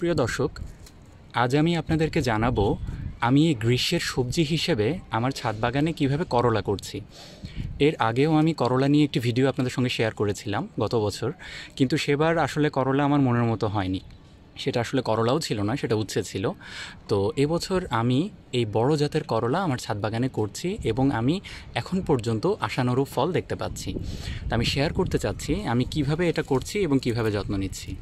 প্রিয় দর্শক, আজ আমি আপনাদেরকে জানাব আমি এই গ্রীষ্মের সবজি হিসেবে আমার ছাদ বাগানে কীভাবে করলা করছি। এর আগেও আমি করলা নিয়ে একটি ভিডিও আপনাদের সঙ্গে শেয়ার করেছিলাম গত বছর, কিন্তু সেবার আসলে করলা আমার মনের মতো হয়নি। সেটা আসলে করলাও ছিল না, সেটা উচ্ছে ছিল। তো এবছর আমি এই বড় জাতের করলা আমার ছাদ বাগানে করছি এবং আমি এখন পর্যন্ত আশানুরূপ ফল দেখতে পাচ্ছি। তা আমি শেয়ার করতে চাচ্ছি, আমি কীভাবে এটা করছি এবং কীভাবে যত্ন নিচ্ছি।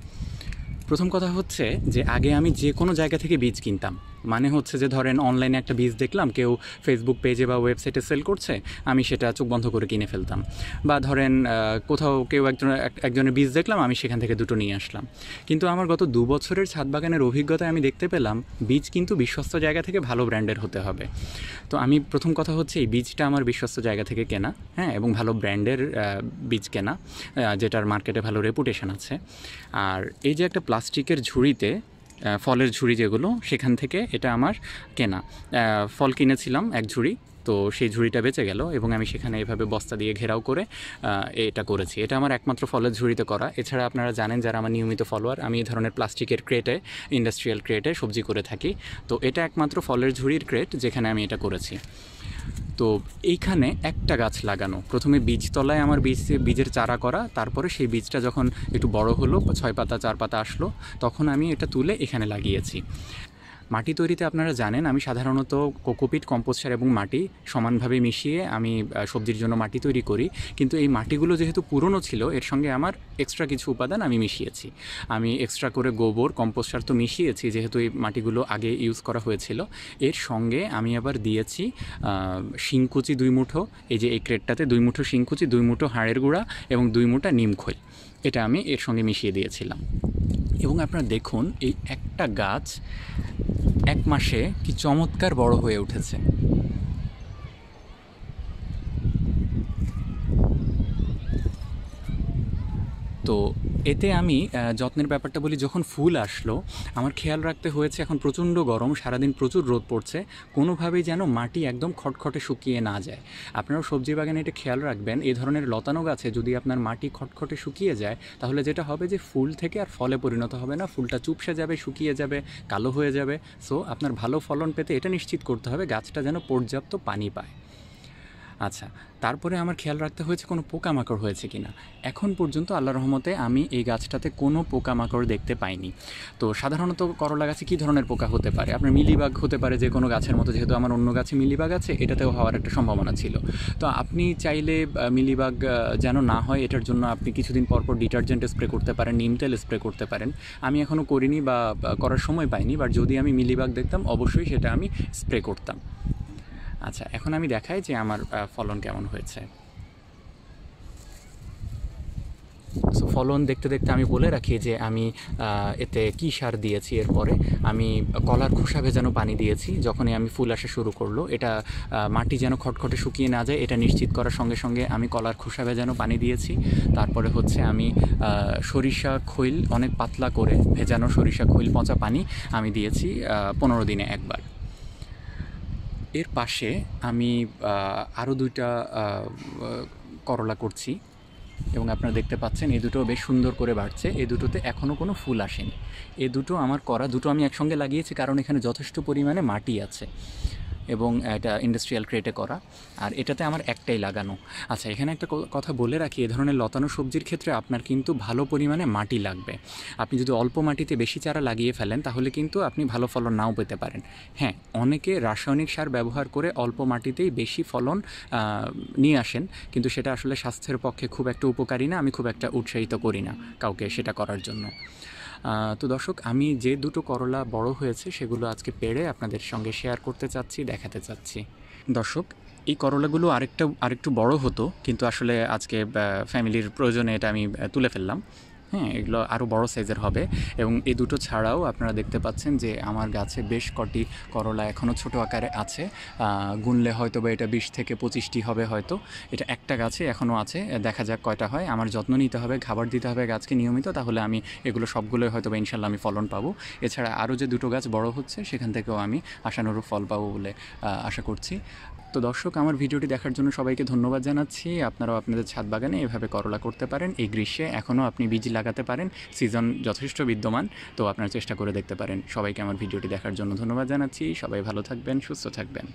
প্রথম কথা হচ্ছে যে আগে আমি যে কোনো জায়গা থেকে বীজ কিনতাম। মানে হচ্ছে যে ধরেন অনলাইনে একটা বীজ দেখলাম, কেউ ফেসবুক পেজে বা ওয়েবসাইটে সেল করছে, আমি সেটা চোখ বন্ধ করে কিনে ফেলতাম। বা ধরেন কোথাও কেউ একজন, এক- একজনের বীজ দেখলাম, আমি সেখান থেকে দুটো নিয়ে আসলাম। কিন্তু আমার গত দু বছরের ছাদ বাগানের অভিজ্ঞতায় আমি দেখতে পেলাম বীজ কিন্তু বিশ্বস্ত জায়গা থেকে ভালো ব্র্যান্ডের হতে হবে। তো আমি প্রথম কথা হচ্ছে, এই বীজটা আমার বিশ্বস্ত জায়গা থেকে কেনা হ্যাঁ এবং ভালো ব্র্যান্ডের বীজ কেনা যেটার মার্কেটে ভালো রেপুটেশন আছে। আর এই যে একটা প্লাস্টিকের ঝুড়িতে ফলের ঝুড়ি যেগুলো, সেখান থেকে এটা আমার কেনা। ফল কিনেছিলাম এক ঝুড়ি, তো সেই ঝুড়িটা বেঁচে গেল এবং আমি সেখানে এভাবে বস্তা দিয়ে ঘেরাও করে এটা করেছি। এটা আমার একমাত্র ফলের ঝুড়িতে করা। এছাড়া আপনারা জানেন যারা আমার নিয়মিত ফলোয়ার, আমি এই ধরনের প্লাস্টিকের ক্রেটে, ইন্ডাস্ট্রিয়াল ক্রেটে সবজি করে থাকি। তো এটা একমাত্র ফলের ঝুড়ির ক্রেট যেখানে আমি এটা করেছি। তো এইখানে একটা গাছ লাগানো। প্রথমে বীজতলায় আমার বীজ, বীজের চারা করা, তারপরে সেই বীজটা যখন একটু বড় হলো, ছয় পাতা, চার পাতা আসলো, তখন আমি এটা তুলে এখানে লাগিয়েছি। মাটি তৈরিতে আপনারা জানেন, আমি সাধারণত কোকোপিট, কম্পোস্ট সার এবং মাটি সমানভাবে মিশিয়ে আমি সবজির জন্য মাটি তৈরি করি। কিন্তু এই মাটিগুলো যেহেতু পুরনো ছিল, এর সঙ্গে আমার এক্সট্রা কিছু উপাদান আমি মিশিয়েছি। আমি এক্সট্রা করে গোবর, কম্পোস্ট সার তো মিশিয়েছি, যেহেতু এই মাটিগুলো আগে ইউজ করা হয়েছিল। এর সঙ্গে আমি আবার দিয়েছি শিংকুচি দুই মুঠো, এই যে এই ক্রেটটাতে দুই মুঠো শিংকুচি, দুই মুঠো হাড়ের গুঁড়া এবং দুই মুঠা নিমখোল এটা আমি এর সঙ্গে মিশিয়ে দিয়েছিলাম। এবং আপনারা দেখুন, এই একটা গাছ এক মাসে কি চমৎকার বড় হয়ে উঠেছে। তো এতে আমি যত্নের ব্যাপারটা বলি, যখন ফুল আসলো, আমার খেয়াল রাখতে হয়েছে এখন প্রচণ্ড গরম, সারাদিন প্রচুর রোদ পড়ছে, কোনোভাবেই যেন মাটি একদম খটখটে শুকিয়ে না যায়। আপনারাও সবজি বাগানে এটা খেয়াল রাখবেন এই ধরনের লতানো গাছে যদি আপনার মাটি খটখটে শুকিয়ে যায়, তাহলে যেটা হবে যে ফুল থেকে আর ফলে পরিণত হবে না, ফুলটা চুপসে যাবে, শুকিয়ে যাবে, কালো হয়ে যাবে। সো, আপনার ভালো ফলন পেতে এটা নিশ্চিত করতে হবে, গাছটা যেন পর্যাপ্ত পানি পায়। আচ্ছা তারপরে আমার খেয়াল রাখতে হয়েছে কোনো পোকামাকড় হয়েছে কি না এখন পর্যন্ত আল্লাহ রহমতে আমি এই গাছটাতে কোনো পোকামাকড় দেখতে পাইনি। তো সাধারণত করলা গাছে কী ধরনের পোকা হতে পারে? আপনার মিলিবাগ হতে পারে যে কোনো গাছের মতো, যেহেতু আমার অন্য গাছে মিলিবাগ আছে, এটাতেও হওয়ার একটা সম্ভাবনা ছিল। তো আপনি চাইলে মিলিবাগ যেন না হয় এটার জন্য আপনি কিছুদিন পর পর ডিটারজেন্ট স্প্রে করতে পারেন, নিম তেল স্প্রে করতে পারেন। আমি এখনও করিনি বা বা করার সময় পাইনি, বাট যদি আমি মিলিবাগ দেখতাম, অবশ্যই সেটা আমি স্প্রে করতাম। আচ্ছা এখন আমি দেখাই যে আমার ফলন কেমন হয়েছে। সো ফলন দেখতে দেখতে আমি বলে রাখি যে আমি এতে কী সার দিয়েছি এরপরে? আমি কলার খোসা ভেজানো পানি দিয়েছি, যখনই আমি ফুল আসা শুরু করল, এটা মাটি যেন খটখটে শুকিয়ে না যায়, এটা নিশ্চিত করার সঙ্গে সঙ্গে আমি কলার খোসা ভেজানো পানি দিয়েছি। তারপরে হচ্ছে আমি সরিষা খৈল অনেক পাতলা করে ভেজানো সরিষা খৈল পচা পানি আমি দিয়েছি পনেরো দিনে একবার। এর পাশে আমি আরও দুইটা করলা করছি এবং আপনারা দেখতে পাচ্ছেন এই দুটো বেশ সুন্দর করে বাড়ছে। এই দুটোতে এখনও কোনো ফুল আসেনি। এ দুটো আমার করা, দুটো আমি একসঙ্গে লাগিয়েছি কারণ এখানে যথেষ্ট পরিমাণে মাটি আছে। এবং এটা ইন্ডাস্ট্রিয়াল ক্রেটে করা। আর এটাতে আমার একটাই লাগানো। আচ্ছা এখানে একটা কথা বলে রাখি, এ ধরনের লতানো সবজির ক্ষেত্রে আপনার কিন্তু ভালো পরিমাণে মাটি লাগবে। আপনি যদি অল্প মাটিতে বেশি চারা লাগিয়ে ফেলেন, তাহলে কিন্তু আপনি ভালো ফলন নাও পেতে পারেন। হ্যাঁ অনেকে রাসায়নিক সার ব্যবহার করে অল্প মাটিতেই বেশি ফলন নিয়ে আসেন, কিন্তু সেটা আসলে স্বাস্থ্যের পক্ষে খুব একটা উপকারী না, আমি খুব একটা উৎসাহিত করি না কাউকে সেটা করার জন্য। তো দর্শক, আমি যে দুটো করলা বড় হয়েছে সেগুলো আজকে পেড়ে আপনাদের সঙ্গে শেয়ার করতে চাচ্ছি, দেখাতে চাচ্ছি। দর্শক, এই করলাগুলো আরেকটা, আরেকটু বড় হতো, কিন্তু আসলে আজকে ফ্যামিলির প্রয়োজনে এটা আমি তুলে ফেললাম। হ্যাঁ এগুলো আরও বড় সাইজের হবে। এবং এই দুটো ছাড়াও আপনারা দেখতে পাচ্ছেন যে আমার গাছে বেশ কটি করলা এখনও ছোট আকারে আছে। গুনলে হয়তো বা এটা বিশ থেকে পঁচিশটি হবে হয়তো। এটা একটা গাছে এখনও আছে দেখা যাক কয়টা হয়। আমার যত্ন নিতে হবে, খাবার দিতে হবে গাছকে নিয়মিত, তাহলে আমি এগুলো সবগুলোই হয়তো বা ইনশাল্লাহ আমি ফলন পাবো। এছাড়া আরও যে দুটো গাছ বড় হচ্ছে, সেখান থেকেও আমি আশানুরূপ ফল পাবো বলে আশা করছি। তো দর্শক, আমার ভিডিওটি দেখার জন্য সবাইকে ধন্যবাদ জানাচ্ছি। আপনারাও আপনাদের ছাদ বাগানে এভাবে করলা করতে পারেন। এই গ্রীষ্মে এখনও আপনি বীজ লাগাতে পারেন। সিজন যথেষ্ট বিদ্যমান, তো আপনারা চেষ্টা করে দেখতে পারেন। সবাইকে আমার ভিডিওটি দেখার জন্য ধন্যবাদ জানাচ্ছি। সবাই ভালো থাকবেন, সুস্থ থাকবেন।